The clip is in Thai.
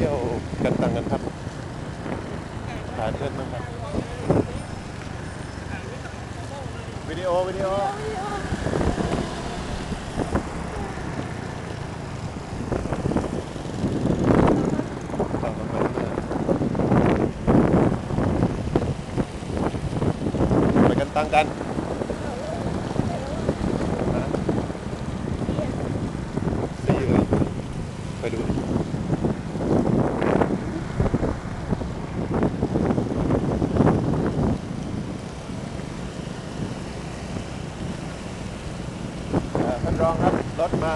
ที่ยวกันตังกันครับถ่ายเพื่อนบ้างครับวิดีโอวิดีโอไปกันตังกันไปดู ท่านรองครับรถมา